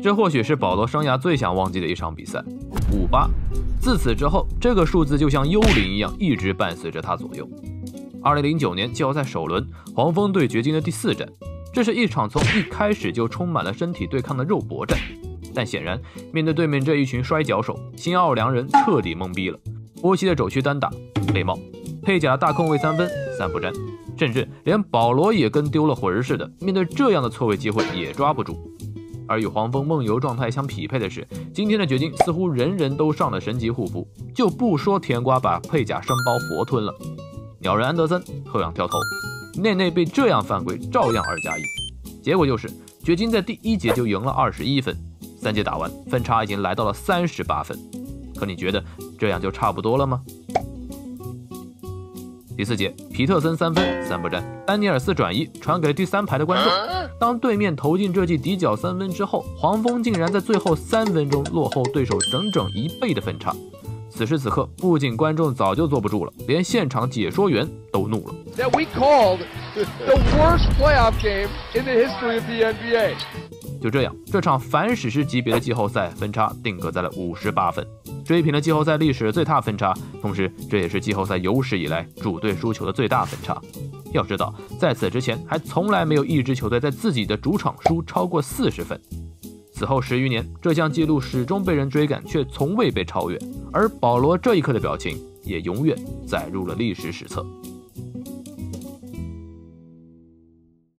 这或许是保罗生涯最想忘记的一场比赛，五八。自此之后，这个数字就像幽灵一样，一直伴随着他左右。二零零九年季后赛首轮，黄蜂对掘金的第四战，这是一场从一开始就充满了身体对抗的肉搏战。但显然，面对对面这一群摔跤手，新奥尔良人彻底懵逼了。波西的肘区单打被帽，佩贾大空位三分三不沾，甚至连保罗也跟丢了魂似的，面对这样的错位机会也抓不住。而与黄蜂梦游状态相匹配的是，今天的掘金似乎人人都上了神级护肤，就不说甜瓜把佩贾双包活吞了，鸟人安德森后仰跳投，内内被这样犯规照样二加一，结果就是掘金在第一节就赢了二十一分，三节打完分差已经来到了三十八分，可你觉得这样就差不多了吗？第四节，皮特森三分三不沾，丹尼尔斯转移传给了第三排的观众。当对面投进这记底角三分之后，黄蜂竟然在最后三分钟落后对手整整一倍的分差。此时此刻，不仅观众早就坐不住了，连现场解说员都怒了。就这样，这场反史诗级别的季后赛分差定格在了五十八分。追平了季后赛历史最大分差，同时这也是季后赛有史以来主队输球的最大分差。要知道，在此之前还从来没有一支球队在自己的主场输超过四十分。此后十余年，这项记录始终被人追赶，却从未被超越。而保罗这一刻的表情，也永远载入了历史史册。